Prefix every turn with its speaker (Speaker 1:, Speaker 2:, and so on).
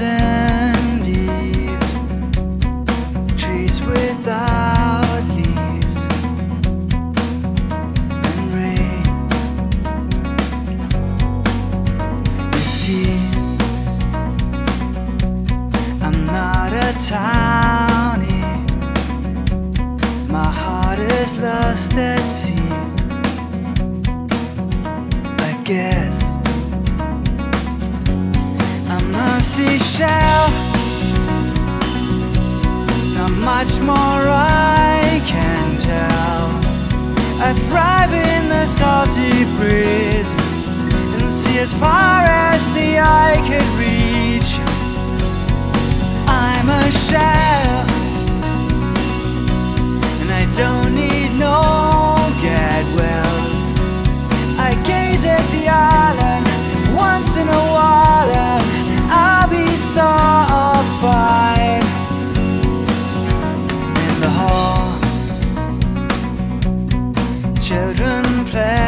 Speaker 1: and leaves, trees without leaves, and rain. You see, I'm not a townie. My heart is lost at sea. I guess. I'm not much more I can tell. I thrive in the salty breeze and see as far as the eye could reach. past.